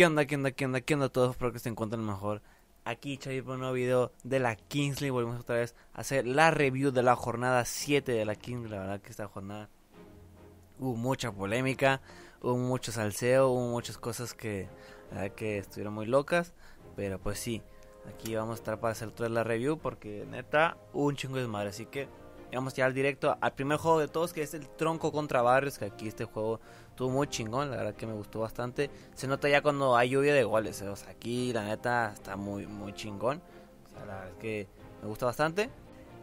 ¿Qué onda, qué onda, qué onda, qué onda todos? Espero que se encuentren mejor. Aquí Chavi por un nuevo video de la Kingsley. Volvemos otra vez a hacer la review de la jornada 7 de la Kingsley. La verdad que esta jornada hubo mucha polémica, hubo mucho salseo, hubo muchas cosas que la verdad que estuvieron muy locas. Pero pues sí, aquí vamos a estar para hacer toda la review porque neta un chingo de madre. Así que vamos ya al directo al primer juego de todos que es el tronco contra barrios. Que aquí este juego estuvo muy chingón, la verdad que me gustó bastante. Se nota ya cuando hay lluvia de goles, eh, o sea, aquí la neta está muy, muy chingón. O sea, la verdad es que me gusta bastante.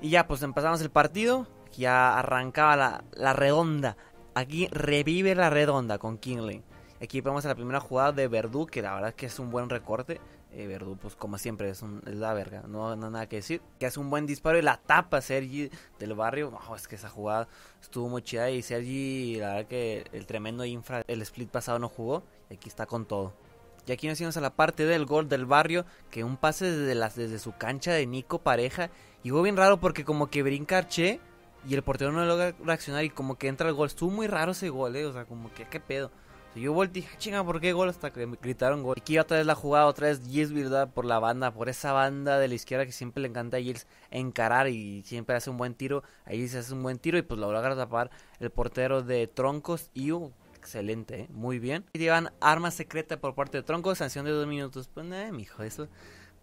Y ya, pues empezamos el partido. Ya arrancaba la, la redonda. Aquí revive la redonda con Kingling. Aquí vemos la primera jugada de Verdú, que la verdad es que es un buen recorte. Eh, Verdú, pues como siempre, es, un, la verga, no, no nada que decir. Que hace un buen disparo y la tapa Sergi del barrio. No, es que esa jugada estuvo muy chida y Sergi, la verdad que el tremendo infra, el split pasado no jugó. Y aquí está con todo. Y aquí nos íbamos a la parte del gol del barrio, que un pase desde, las, desde su cancha de Nico Pareja. Y fue bien raro porque como que brinca Arche y el portero no logra reaccionar y como que entra el gol. Estuvo muy raro ese gol, eh, o sea, como que qué pedo. Yo volteé chinga, ¿por qué gol? Hasta que me gritaron gol. Aquí otra vez la jugada, otra vez Gilles, ¿verdad? Por la banda, por esa banda de la izquierda que siempre le encanta a Gilles encarar y siempre hace un buen tiro. Ahí se hace un buen tiro y pues lo logra tapar el portero de Troncos. Y uh, excelente, ¿eh? muy bien. Y llevan arma secreta por parte de Troncos, sanción de dos minutos. Pues, eh, mijo, eso...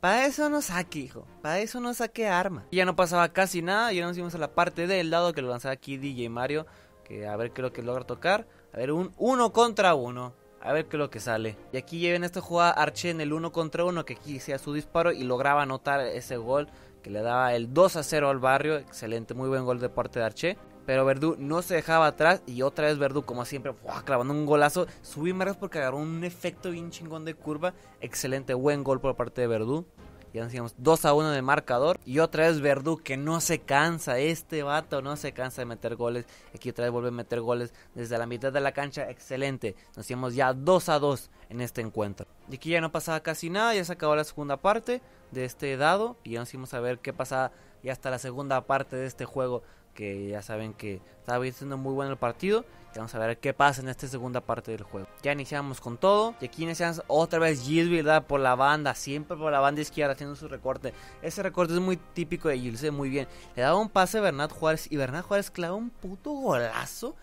Para eso no saque, hijo. Para eso no saque arma. Y ya no pasaba casi nada. Ya nos fuimos a la parte del lado que lo lanzaba aquí DJ Mario. Que a ver qué es lo que logra tocar. A ver, un uno contra uno. A ver qué es lo que sale. Y aquí lleven esta jugada Arche en el uno contra uno. Que aquí hacía su disparo y lograba anotar ese gol. Que le daba el 2 a 0 al barrio. Excelente, muy buen gol de parte de Arche. Pero Verdú no se dejaba atrás. Y otra vez Verdú, como siempre, clavando un golazo. Subí más porque agarró un efecto bien chingón de curva. Excelente, buen gol por parte de Verdú. Ya decíamos 2 a 1 de marcador. Y otra vez Verdú que no se cansa. Este vato no se cansa de meter goles. Aquí otra vez vuelve a meter goles desde la mitad de la cancha. Excelente. Nos hicimos ya 2 a 2 en este encuentro. Y aquí ya no pasaba casi nada. Ya se acabó la segunda parte de este dado. Y ya nos íbamos a ver qué pasaba ya hasta la segunda parte de este juego. Que ya saben que estaba siendo muy bueno el partido. Vamos a ver qué pasa en esta segunda parte del juego. Ya iniciamos con todo. Y aquí iniciamos otra vez Gilles, ¿verdad? Por la banda. Siempre por la banda izquierda haciendo su recorte. Ese recorte es muy típico de Gilles, muy bien. Le daba un pase a Bernat Juárez. Y Bernat Juárez clava un puto golazo.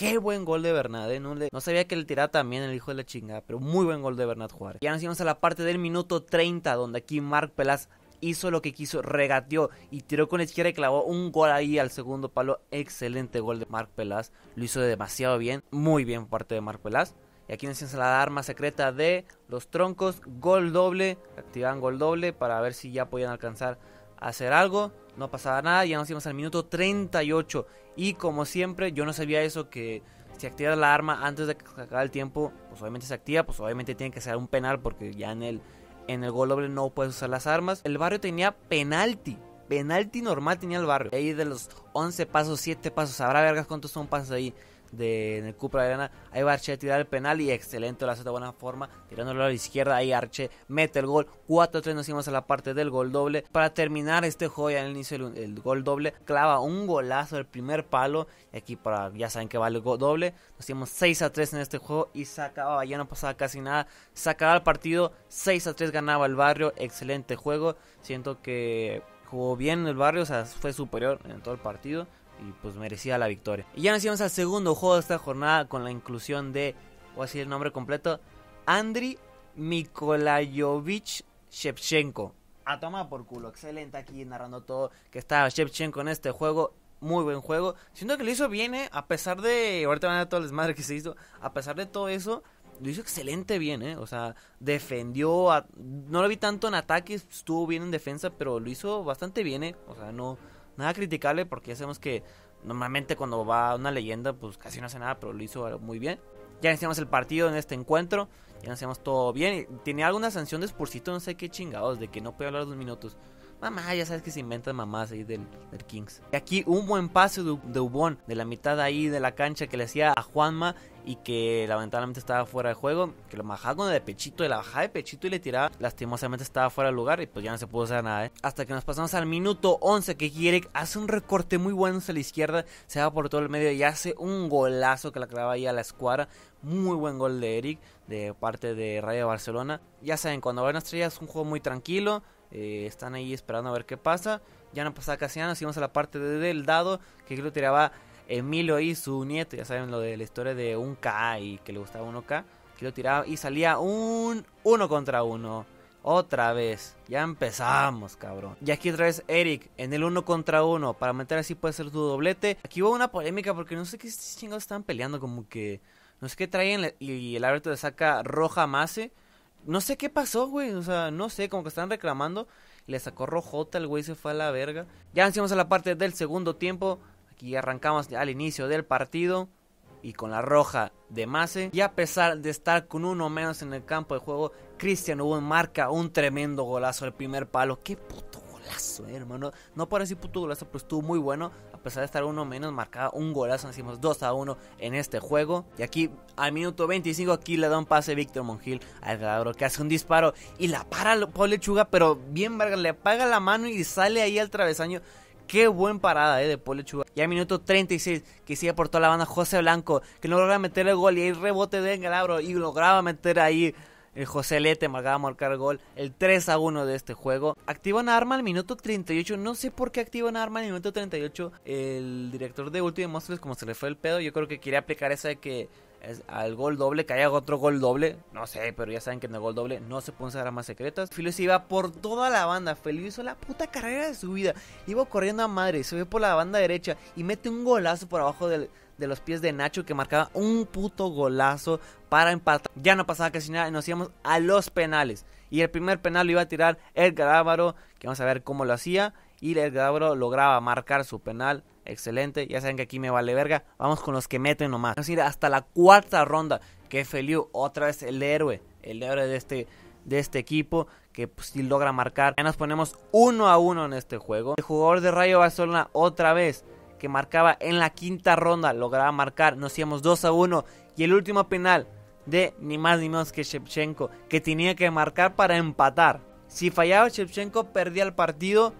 Qué buen gol de Bernat, ¿eh? no, sabía que le tiraba también el hijo de la chingada, pero muy buen gol de Bernat Juárez. Ya nos íbamos a la parte del minuto 30, donde aquí Marc Pelas hizo lo que quiso, regateó y tiró con la izquierda y clavó un gol ahí al segundo palo. Excelente gol de Marc Pelas. Lo hizo demasiado bien. Muy bien por parte de Marc Pelas. Y aquí nos la arma secreta de los troncos. Gol doble. Activan gol doble para ver si ya podían alcanzar a hacer algo. No pasaba nada. Ya nos íbamos al minuto 38. Y como siempre, yo no sabía eso que si activas la arma antes de que acabe el tiempo, pues obviamente se activa. Pues obviamente tiene que ser un penal porque ya en el en el gol doble no puedes usar las armas. El barrio tenía penalti. Penalti normal tenía el barrio. Ahí de los 11 pasos, 7 pasos. Sabrá vergas cuántos son pasos ahí de, en el Cupra Arena. Ahí va Arche a tirar el penal y excelente, lo hace de buena forma. Tirándolo a la izquierda, ahí Arche mete el gol. 4-3 nos íbamos a la parte del gol doble. Para terminar este juego, ya en el inicio del gol doble, clava un golazo del primer palo. Y aquí para, ya saben que vale el gol doble. Nos hicimos 6-3 en este juego y se acababa, ya no pasaba casi nada. Se acababa el partido, 6-3 ganaba el barrio. Excelente juego. Siento que jugó bien el barrio, o sea, fue superior en todo el partido y pues merecía la victoria. Y ya nos íbamos al segundo juego de esta jornada con la inclusión de, voy a decir el nombre completo, Andriy Mikolayovich Shevchenko. A tomar por culo, excelente aquí narrando todo que estaba Shevchenko en este juego. Muy buen juego. Siento que lo hizo bien, ¿eh? A pesar de. Ahorita van a ver todo el desmadre que se hizo. A pesar de todo eso, lo hizo excelente bien, ¿eh? O sea, defendió. no lo vi tanto en ataques, estuvo bien en defensa, pero lo hizo bastante bien, ¿eh? O sea, no, nada criticable porque ya sabemos que normalmente cuando va una leyenda pues casi no hace nada, pero lo hizo muy bien. Ya iniciamos el partido en este encuentro, ya iniciamos todo bien. Tenía alguna sanción de Spursito, no sé qué chingados, de que no puede hablar dos minutos. Mamá, ya sabes que se inventan mamás ahí del, del Kings. Y aquí un buen pase de, de de la mitad ahí de la cancha que le hacía a Juanma y que lamentablemente estaba fuera de juego, que lo bajaba con el de pechito, y la bajaba de pechito y le tiraba, lastimosamente estaba fuera de lugar y pues ya no se pudo hacer nada, ¿eh? Hasta que nos pasamos al minuto 11 que Gierek hace un recorte muy bueno hacia la izquierda, se va por todo el medio y hace un golazo que la clava ahí a la escuadra, muy buen gol de Eric de parte de Rayo Barcelona. Ya saben, cuando van a estrella es un juego muy tranquilo, eh, están ahí esperando a ver qué pasa. Ya no pasaba casi nada, nos íbamos a la parte de, del dado, que lo tiraba Emilio y su nieto, ya saben lo de la historia de un K y que le gustaba 1K, que lo tiraba y salía un uno contra uno. Otra vez, ya empezamos, cabrón. Y aquí otra vez Eric en el uno contra uno para meter así puede ser tu doblete. Aquí hubo una polémica porque no sé qué chingados estaban peleando, como que no sé qué traen y el árbitro le saca roja a. No sé qué pasó, güey, o sea, no sé, como que están reclamando. Le sacó rojota, el güey se fue a la verga. Ya encima a la parte del segundo tiempo. Aquí arrancamos al inicio del partido y con la roja de Mase. Y a pesar de estar con uno menos en el campo de juego, Cristian Hugo marca un tremendo golazo al primer palo. Qué puto golazo, eh, hermano. No parece puto golazo, pero estuvo muy bueno. Pesar de estar uno menos, marcaba un golazo. Decimos 2 a 1 en este juego. Y aquí, al minuto 25, aquí le da un pase Víctor Mongil al Gadabro que hace un disparo y la para Paul pero bien le apaga la mano y sale ahí al travesaño. Qué buen parada eh, de Paul Lechuga. Ya minuto 36, que sigue por toda la banda José Blanco, que logra meter el gol y ahí rebote de Galabro y lograba meter ahí José Lete marcaba marcar el gol, el 3 a 1 de este juego. Activa una arma al minuto 38, no sé por qué activa una arma al minuto 38. El director de Ultimate Monsters, como se le fue el pedo, yo creo que quería aplicar esa de que al gol doble, que haya otro gol doble. No sé, pero ya saben que en el gol doble no se pueden usar armas secretas. Filo se iba por toda la banda. Feliz hizo la puta carrera de su vida. Iba corriendo a madre, se ve por la banda derecha y mete un golazo por abajo de los pies de Nacho que marcaba un puto golazo para empatar. Ya no pasaba casi nada y nos íbamos a los penales. Y el primer penal lo iba a tirar Edgar Ávaro, que vamos a ver cómo lo hacía. Y Edgar Ávaro lograba marcar su penal excelente. Ya saben que aquí me vale verga. Vamos con los que meten nomás. Vamos a ir hasta la cuarta ronda. Que Feliu, otra vez el héroe. El héroe de este, de este equipo. Que pues, sí logra marcar. Ya nos ponemos uno a uno en este juego. El jugador de Rayo Barcelona otra vez. Que marcaba en la quinta ronda. Lograba marcar. Nos íbamos 2 a 1. Y el último penal de ni más ni menos que Shevchenko. Que tenía que marcar para empatar. Si fallaba Shevchenko perdía el partido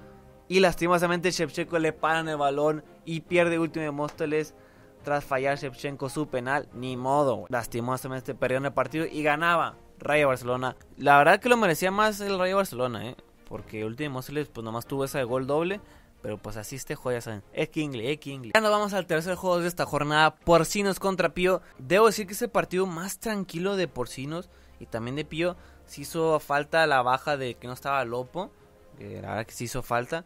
y lastimosamente Shevchenko le paran el balón y pierde último de Móstoles tras fallar Shevchenko su penal. Ni modo, lastimosamente perdieron el partido y ganaba Rayo Barcelona. La verdad que lo merecía más el Rayo Barcelona, ¿eh? Porque último Móstoles pues nomás tuvo ese gol doble. Pero pues así este juego, saben. Es. Ya nos vamos al tercer juego de esta jornada. Porcinos contra Pío. Debo decir que ese partido más tranquilo de Porcinos y también de Pío. Se hizo falta la baja de que no estaba Lopo. Que la verdad que se hizo falta.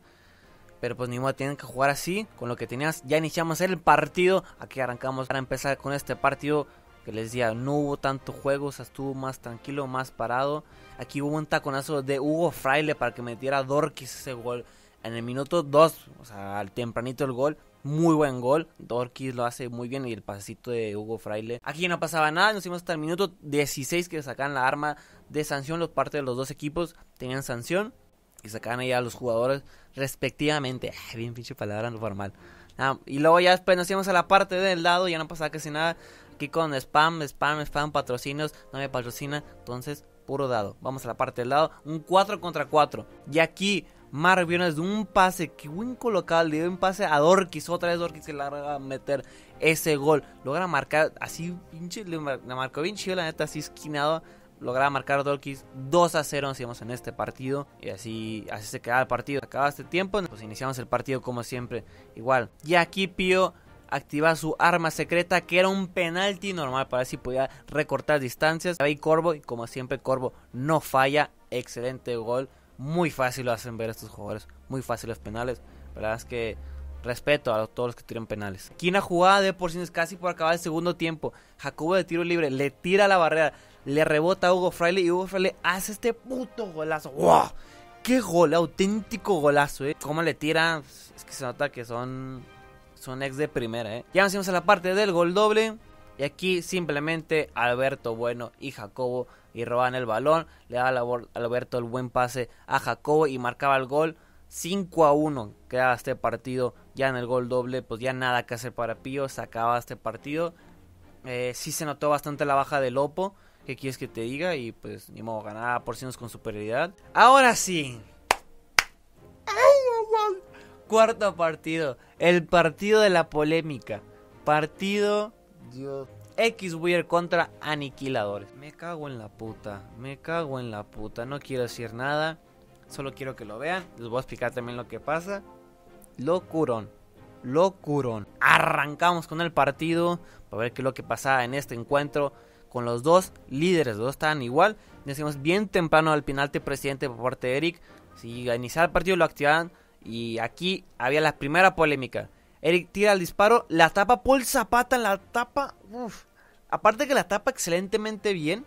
Pero pues ni modo, tienen que jugar así, con lo que tenías. Ya iniciamos el partido. Aquí arrancamos para empezar con este partido. Que les decía, no hubo tanto juego, o sea, estuvo más tranquilo, más parado. Aquí hubo un taconazo de Hugo Fraile para que metiera Dorkis ese gol. En el minuto 2, o sea, al tempranito el gol. Muy buen gol. Dorkis lo hace muy bien y el pasecito de Hugo Fraile. Aquí no pasaba nada. Nos fuimos hasta el minuto 16 que sacan la arma de sanción. Los partes de los dos equipos tenían sanción y sacaban ahí a los jugadores respectivamente. bien pinche palabra normal. Ah, y luego ya después nos íbamos a la parte del lado, ya no pasaba casi nada. Aquí con spam, spam, spam, patrocinios, no me patrocina, entonces puro dado. Vamos a la parte del lado, un 4 contra 4. Y aquí Mar de un pase, que buen colocado, le dio un pase a Dorkis, otra vez Dorkis que le va a meter ese gol. Logra marcar así, pinche, le, marcó bien chido, la neta, así esquinado lograba marcar Dolkis 2 a 0 nos en este partido y así, así se quedaba el partido. Acababa este tiempo, pues iniciamos el partido como siempre, igual. Y aquí Pío activa su arma secreta que era un penalti normal para ver si podía recortar distancias. Ahí Corvo y como siempre Corvo no falla, excelente gol. Muy fácil lo hacen ver estos jugadores, muy fácil los penales. La verdad es que respeto a todos los que tiran penales. Aquí una jugada de porciones casi por acabar el segundo tiempo. Jacobo de tiro libre le tira la barrera le rebota a Hugo Fraile y Hugo Fraile hace este puto golazo. ¡Wow! ¡Qué gol! Auténtico golazo, ¿eh? ¿Cómo le tira? Es que se nota que son, son ex de primera, ¿eh? Ya nos íbamos a la parte del gol doble. Y aquí simplemente Alberto Bueno y Jacobo y roban el balón. Le da a Alberto el buen pase a Jacobo y marcaba el gol 5 a 1 queda este partido. Ya en el gol doble, pues ya nada que hacer para Pío. Se acaba este partido. Eh, sí se notó bastante la baja de Lopo. ¿Qué quieres que te diga? Y pues ni modo, ganaba porcinos con superioridad. Ahora sí. Cuarto partido. El partido de la polémica. Partido. Dios. X Weird contra Aniquiladores. Me cago en la puta. Me cago en la puta. No quiero decir nada. Solo quiero que lo vean. Les voy a explicar también lo que pasa. Locurón. Locurón. Arrancamos con el partido. Para ver qué es lo que pasaba en este encuentro. Con los dos líderes. Los dos estaban igual. Decimos bien temprano al penalti presidente por parte de Eric. Si iniciar el partido lo activaban. Y aquí había la primera polémica. Eric tira el disparo. La tapa Paul Zapata. La tapa. Uf. Aparte que la tapa excelentemente bien.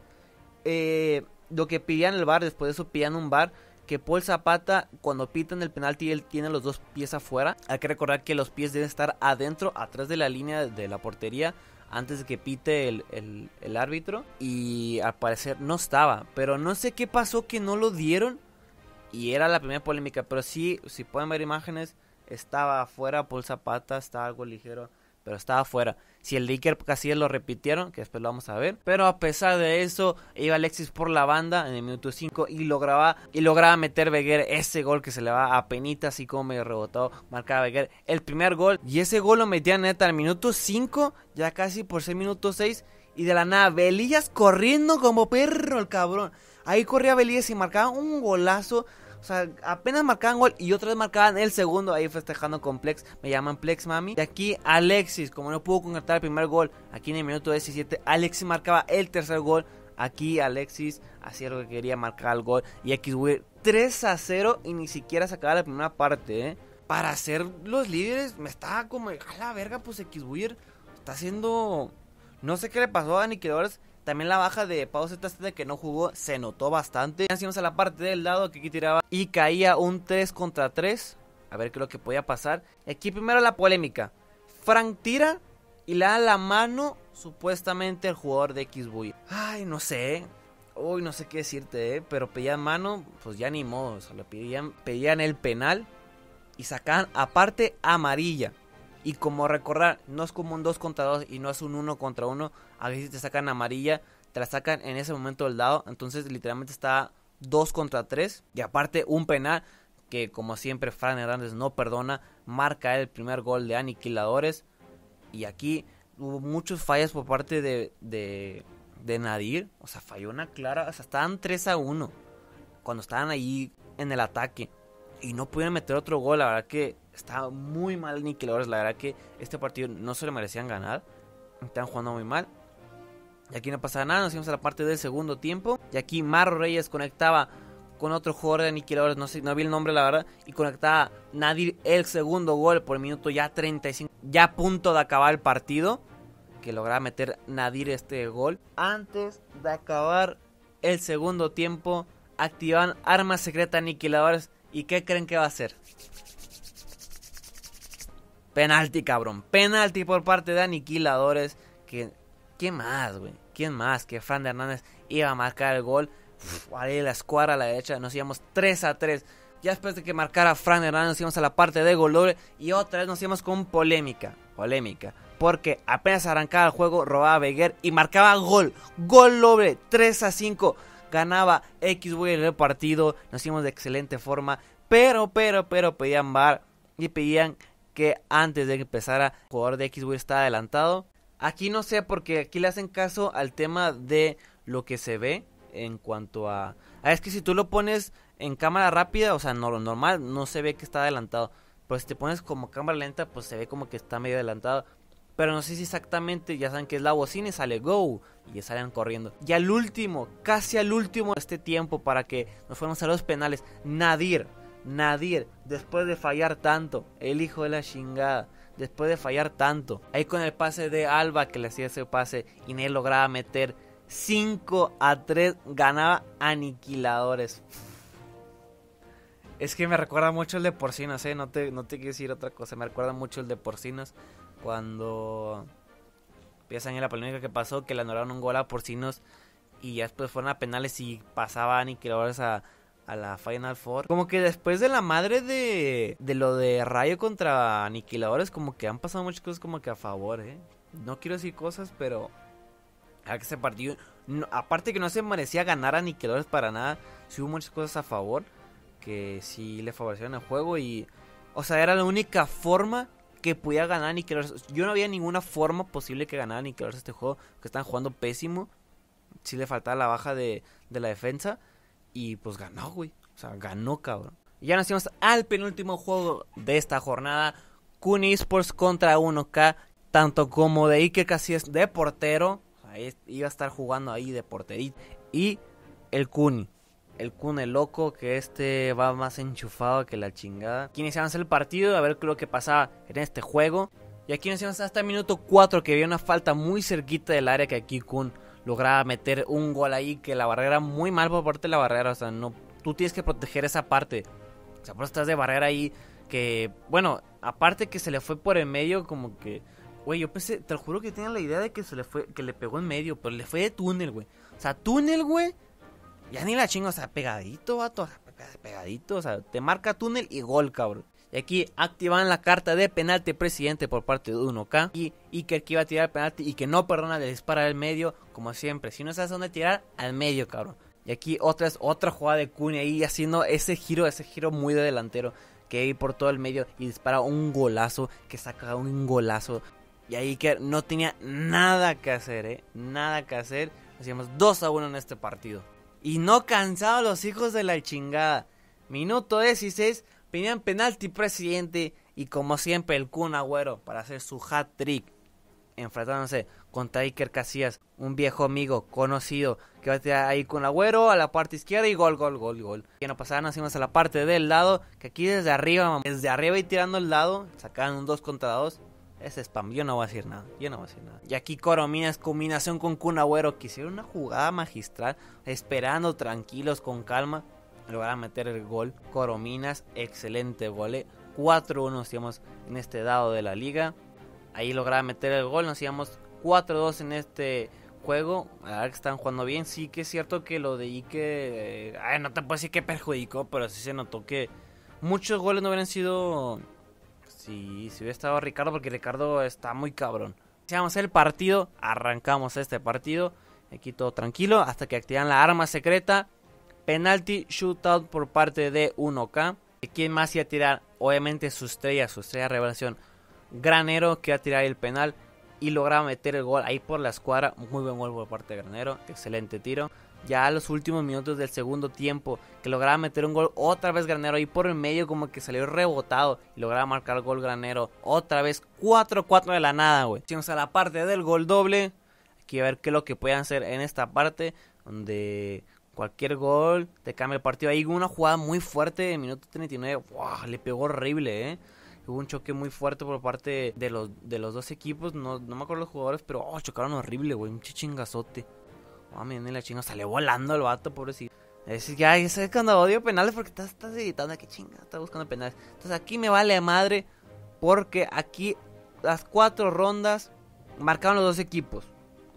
Eh, lo que pedían el bar. Después de eso pedían un bar que Paul Zapata, cuando pitan el penalti, él tiene los dos pies afuera. Hay que recordar que los pies deben estar adentro, atrás de la línea de la portería, antes de que pite el, el, árbitro. Y al parecer no estaba. Pero no sé qué pasó que no lo dieron. Y era la primera polémica. Pero sí, si pueden ver imágenes, estaba afuera Paul Zapata, está algo ligero pero estaba fuera. Si el Iker Casillas lo repitieron, que después lo vamos a ver. Pero a pesar de eso, iba Alexis por la banda en el minuto 5 y lograba, y lograba meter Beguer ese gol que se le va a penita, así como medio rebotado. Marcaba Beguer el primer gol. Y ese gol lo metía neta al minuto 5, ya casi por ser minuto 6. Y de la nada, Belillas corriendo como perro el cabrón. Ahí corría Belillas y marcaba un golazo. O sea, apenas marcaban gol y otra vez marcaban el segundo. Ahí festejando con Plex. Me llaman Plex Mami. Y aquí Alexis, como no pudo concretar el primer gol, aquí en el minuto 17, Alexis marcaba el tercer gol. Aquí Alexis hacía lo que quería marcar el gol. Y X 3 a 0 y ni siquiera sacaba la primera parte, ¿eh? Para ser los líderes, me estaba como, a la verga, pues X está haciendo. No sé qué le pasó a Aniquiladores también la baja de Pau Z que no jugó se notó bastante. Hacíamos a la parte del lado que aquí tiraba y caía un 3 contra 3. A ver qué es lo que podía pasar. Aquí primero la polémica. Frank tira y le da la mano supuestamente al jugador de x Ay, no sé. Uy, no sé qué decirte, ¿eh? pero pedían mano, pues ya ni modo. O pedían, pedían el penal y sacaban aparte amarilla. Y como recordar, no es como un 2 contra 2 y no es un 1 contra 1. A veces te sacan amarilla, te la sacan en ese momento del dado. Entonces literalmente está 2 contra 3. Y aparte un penal que como siempre Fran Hernández no perdona. Marca el primer gol de Aniquiladores. Y aquí hubo muchos fallas por parte de, de, de Nadir. O sea, falló una clara. O sea, estaban 3 a 1. Cuando estaban ahí en el ataque. Y no pudieron meter otro gol. La verdad que estaba muy mal Aniquiladores. La verdad que este partido no se lo merecían ganar. Estaban jugando muy mal. Y aquí no pasaba nada. Nos íbamos a la parte del segundo tiempo. Y aquí Marro Reyes conectaba con otro jugador de aniquiladores. No sé, no vi el nombre la verdad. Y conectaba Nadir el segundo gol por el minuto ya 35. Ya a punto de acabar el partido. Que lograba meter Nadir este gol. Antes de acabar el segundo tiempo. Activan armas secretas aniquiladores. ¿Y qué creen que va a hacer? Penalti, cabrón. Penalti por parte de Aniquiladores. Que, ¿Quién más, güey? ¿Quién más que Fran de Hernández iba a marcar el gol? ahí la escuadra a la derecha. Nos íbamos 3 a 3. Ya después de que marcara Fran Hernández, nos íbamos a la parte de gol. Y otra vez nos íbamos con polémica. Polémica. Porque apenas arrancaba el juego, robaba Beguer y marcaba gol. Gol doble. 3 a 5. Ganaba X, güey, el partido. Nos íbamos de excelente forma. Pero, pero, pero pedían bar. Y pedían que antes de que empezara el jugador de x está adelantado. Aquí no sé porque aquí le hacen caso al tema de lo que se ve en cuanto a... Ah, es que si tú lo pones en cámara rápida, o sea, no, normal, no se ve que está adelantado. Pues si te pones como cámara lenta, pues se ve como que está medio adelantado. Pero no sé si exactamente, ya saben que es la bocina y sale go. Y salen corriendo. Y al último, casi al último de este tiempo para que nos fuéramos a los penales, Nadir Nadir, después de fallar tanto, el hijo de la chingada, después de fallar tanto, ahí con el pase de Alba que le hacía ese pase y Nel lograba meter 5 a 3, ganaba aniquiladores. Es que me recuerda mucho el de Porcinos, ¿eh? No te, no te quiero decir otra cosa. Me recuerda mucho el de Porcinos. Cuando empiezan en la polémica que pasó, que le anularon un gol a Porcinos. Y ya después fueron a penales y pasaba aniquiladores a, a la Final Four. Como que después de la madre de, de lo de Rayo contra Aniquiladores, como que han pasado muchas cosas como que a favor, ¿eh? No quiero decir cosas, pero a que ese partido, aparte que no se merecía ganar a Aniquiladores para nada, sí hubo muchas cosas a favor que sí le favorecieron el juego y, o sea, era la única forma que podía ganar Aniquiladores. Yo no había ninguna forma posible que ganara Aniquiladores este juego, que están jugando pésimo. Sí le faltaba la baja de, de la defensa. Y pues ganó, güey. O sea, ganó, cabrón. Y ya nos al penúltimo juego de esta jornada. Kun Esports contra 1K. Tanto como de Iker Casillas de portero. Ahí iba a estar jugando ahí de porterito. Y el Kuni. El Kun el loco, que este va más enchufado que la chingada. Aquí iniciamos el partido, a ver qué lo que pasaba en este juego. Y aquí iniciamos hasta el minuto 4, que había una falta muy cerquita del área que aquí Kun lograba meter un gol ahí que la barrera muy mal por parte de la barrera, o sea, no tú tienes que proteger esa parte. O sea, por estás de barrera ahí que bueno, aparte que se le fue por el medio como que güey, yo pensé, te lo juro que tenía la idea de que se le fue que le pegó en medio, pero le fue de túnel, güey. O sea, túnel, güey. Ya ni la chingo, o sea, pegadito, vato, pegadito, o sea, te marca túnel y gol, cabrón. Y aquí activan la carta de penalti presidente por parte de 1K. Y Iker que iba a tirar el penalti y que no perdona de disparar al medio, como siempre. Si no sabes dónde tirar, al medio, cabrón. Y aquí otra es otra jugada de Cunha ahí haciendo ese giro, ese giro muy de delantero. Que ahí por todo el medio y dispara un golazo, que saca un golazo. Y ahí Iker no tenía nada que hacer, eh. Nada que hacer. Hacíamos 2 a 1 en este partido. Y no cansados los hijos de la chingada. Minuto 16 Pedían penalti presidente y como siempre el Kun Agüero para hacer su hat trick enfrentándose contra Iker Casillas, un viejo amigo conocido que va a tirar ahí con Agüero a la parte izquierda y gol, gol, gol, gol. Que no pasaban nacimos a la parte del lado, que aquí desde arriba, desde arriba y tirando el lado, sacaban un 2 contra 2. Ese spam, yo no voy a decir nada, yo no voy a decir nada. Y aquí Corominas, combinación con Kun Agüero, que hicieron una jugada magistral, esperando tranquilos, con calma a meter el gol. Corominas, excelente gol. 4-1 nos íbamos en este dado de la liga. Ahí lograba meter el gol, nos íbamos 4-2 en este juego. A ver que están jugando bien. Sí que es cierto que lo de Ike, eh, no te puedo decir que perjudicó, pero sí se notó que muchos goles no hubieran sido si, si hubiera estado Ricardo, porque Ricardo está muy cabrón. Iniciamos el partido, arrancamos este partido. Aquí todo tranquilo hasta que activan la arma secreta. Penalti shootout por parte de 1K. ¿Quién más iba a tirar? Obviamente su estrella, su estrella revelación. Granero que iba a tirar el penal y lograba meter el gol ahí por la escuadra. Muy buen gol por parte de Granero. Excelente tiro. Ya a los últimos minutos del segundo tiempo, que lograba meter un gol otra vez Granero ahí por el medio, como que salió rebotado y lograba marcar gol Granero. Otra vez 4-4 de la nada, güey. Vamos a la parte del gol doble. Aquí a ver qué es lo que pueden hacer en esta parte, donde Cualquier gol te cambia el partido. Ahí hubo una jugada muy fuerte en minuto 39. ¡Wow! Le pegó horrible, ¿eh? Hubo un choque muy fuerte por parte de los, de los dos equipos. No, no me acuerdo los jugadores, pero oh, chocaron horrible, güey. Un chingazote. Oh, miren la chinga. Sale volando el vato, pobrecito. Es ya, es cuando odio penales porque estás, editando. ¿Qué chinga? Estás buscando penales. Entonces aquí me vale madre. Porque aquí las cuatro rondas marcaron los dos equipos.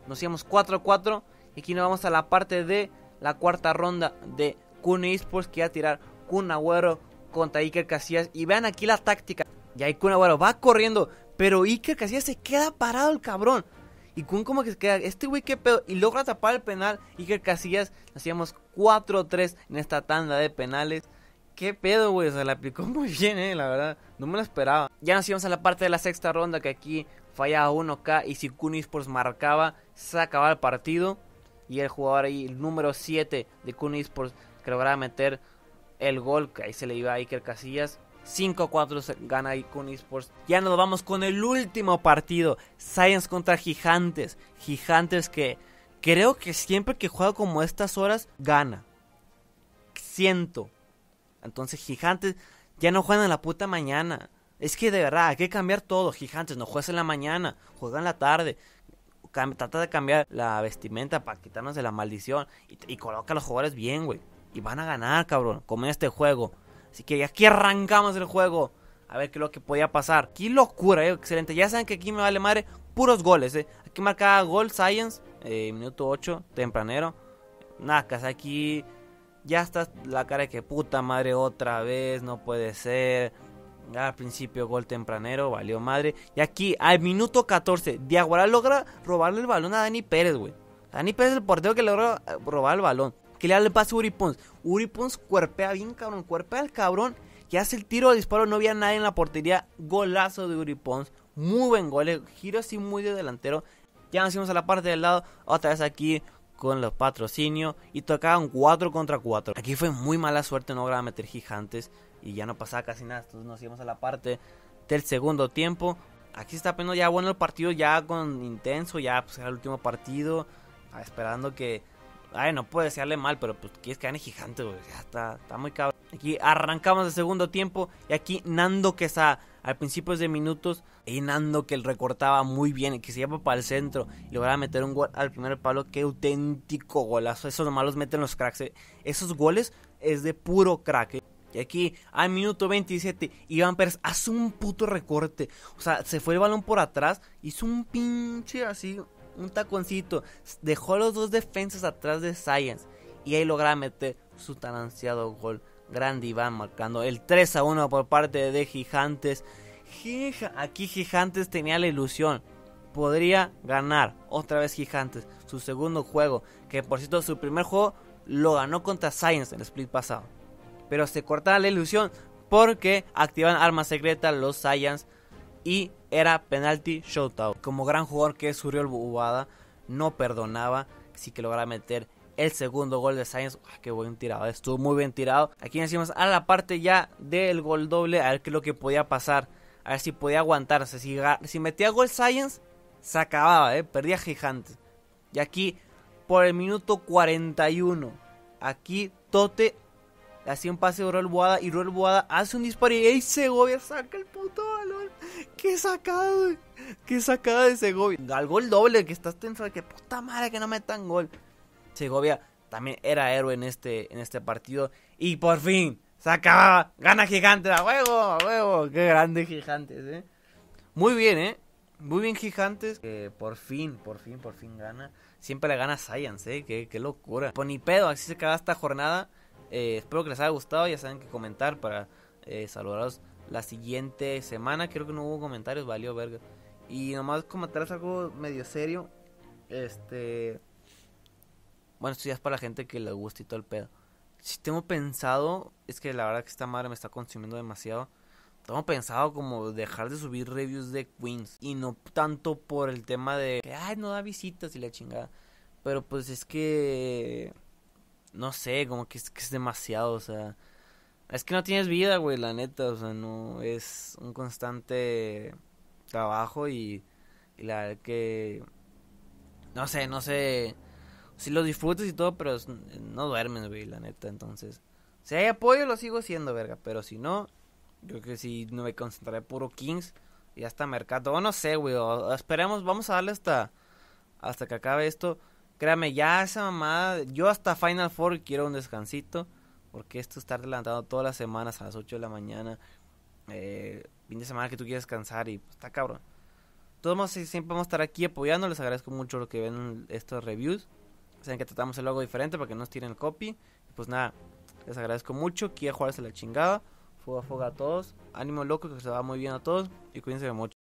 Nos íbamos 4-4. Y aquí nos vamos a la parte de la cuarta ronda de Kun Esports que va a tirar Kun Agüero contra Iker Casillas. Y vean aquí la táctica. Y ahí Kun Agüero va corriendo, pero Iker Casillas se queda parado el cabrón. Y Kun como que se queda, este güey qué pedo, y logra tapar el penal. Iker Casillas, hacíamos 4-3 en esta tanda de penales. Qué pedo, güey, se la aplicó muy bien, eh, la verdad. No me lo esperaba. Ya nos íbamos a la parte de la sexta ronda que aquí fallaba 1K y si Kun Esports marcaba, se acababa el partido y el jugador ahí, el número 7 de Kun Esports, que lograba meter el gol, que ahí se le iba a Iker Casillas. 5-4 gana Kun Esports. Ya nos vamos con el último partido. Science contra Gigantes. Gigantes que creo que siempre que juega como estas horas, gana. Siento. Entonces Gigantes ya no juegan en la puta mañana. Es que de verdad, hay que cambiar todo. Gigantes, no juegas en la mañana, juega en la tarde trata de cambiar la vestimenta para quitarnos de la maldición. Y, coloca a los jugadores bien, güey. Y van a ganar, cabrón, como en este juego. Así que aquí arrancamos el juego. A ver qué es lo que podía pasar. Qué locura, eh. Excelente. Ya saben que aquí me vale madre. Puros goles, eh. Aquí marcaba gol Science. Eh, minuto 8, tempranero. Nada, aquí ya está la cara de que puta madre otra vez, no puede ser. Al principio gol tempranero, valió madre. Y aquí, al minuto 14, Diaguaral logra robarle el balón a Dani Pérez, güey. Dani Pérez es el portero que logra eh, robar el balón. Que le da el pase a Uri Pons. Uri Pons cuerpea bien, cabrón. Cuerpea al cabrón. Y hace el tiro de disparo. No había nadie en la portería. Golazo de Uri Pons. Muy buen gol. Eh. Giro así muy de delantero. Ya nos fuimos a la parte del lado. Otra vez aquí con los patrocinios. Y tocaban 4 contra 4. Aquí fue muy mala suerte. No lograba meter gigantes. Y ya no pasaba casi nada. Entonces nos íbamos a la parte del segundo tiempo. Aquí está poniendo ya bueno el partido. Ya con intenso. Ya pues era el último partido. Ah, esperando que. Ay, no puede desearle mal, pero pues quieres que gane gigante, güey. Ya está, está muy cabrón. Aquí arrancamos el segundo tiempo. Y aquí Nando que está al principio de minutos. Y Nando que recortaba muy bien. Y que se lleva para el centro. Y lograba meter un gol al primer palo. Qué auténtico golazo. Esos nomás los meten los cracks. Eh. Esos goles es de puro crack. Eh. Y aquí, al minuto 27, Iván Pérez hace un puto recorte. O sea, se fue el balón por atrás. Hizo un pinche así un taconcito, dejó los dos defensas atrás de Science y ahí logra meter su tan ansiado gol. Grande Iván marcando el 3 a 1 por parte de Gigantes. Aquí Gigantes tenía la ilusión. Podría ganar otra vez Gigantes su segundo juego. Que por cierto su primer juego lo ganó contra Science en el split pasado. Pero se cortaba la ilusión porque activan arma secreta los Science y era penalty shootout. Como gran jugador que es Uriel Bubada, no perdonaba, así que lograba meter el segundo gol de Science. Ah, qué buen tirado, estuvo muy bien tirado. Aquí decimos a la parte ya del gol doble, a ver qué es lo que podía pasar, a ver si podía aguantarse. Si, si metía gol Science, se acababa, ¿eh? perdía Gigantes. Y aquí, por el minuto 41, aquí Tote hacía un pase de Ruel Boada y Ruel Boada hace un disparo y ahí Segovia saca el puto balón. Qué sacado, Qué sacada de Segovia. Al gol doble que estás tenso de que puta madre que no metan gol. Segovia también era héroe en este, en este partido. Y por fin, se acababa. Gana Gigantes, a huevo, a huevo. Qué grande Gigantes, eh. Muy bien, eh. Muy bien Gigantes. Que por fin, por fin, por fin gana. Siempre le gana Science, eh. Qué, qué locura. Pues ni pedo, así se acaba esta jornada. Eh, espero que les haya gustado. Ya saben que comentar para eh, saludaros la siguiente semana. Creo que no hubo comentarios, valió verga. Y nomás comentarles algo medio serio. Este. Bueno, esto ya es para la gente que le gusta y todo el pedo. Si tengo pensado, es que la verdad que esta madre me está consumiendo demasiado. Tengo pensado como dejar de subir reviews de Queens. Y no tanto por el tema de que, ay, no da visitas y la chingada. Pero pues es que. No sé, como que es, que es demasiado, o sea. Es que no tienes vida, güey, la neta, o sea, no es un constante trabajo y, y la verdad que no sé, no sé si lo disfrutas y todo, pero no duermes, güey, la neta, entonces si hay apoyo lo sigo haciendo, verga, pero si no, yo creo que si no me concentraré puro Kings y hasta Mercado, o no sé, güey, esperemos, vamos a darle hasta hasta que acabe esto. Créame, ya esa mamada, yo hasta Final Four quiero un descansito. Porque esto estar adelantado todas las semanas a las 8 de la mañana. Eh, fin de semana que tú quieres descansar y pues, está cabrón. Todos siempre vamos a estar aquí apoyando. Les agradezco mucho lo que ven estos reviews. Saben que tratamos el logo diferente para que no nos tiren el copy. Pues nada, les agradezco mucho. A jugarse la chingada. Fuga, fuga a todos. Ánimo loco, que se va muy bien a todos. Y cuídense mucho.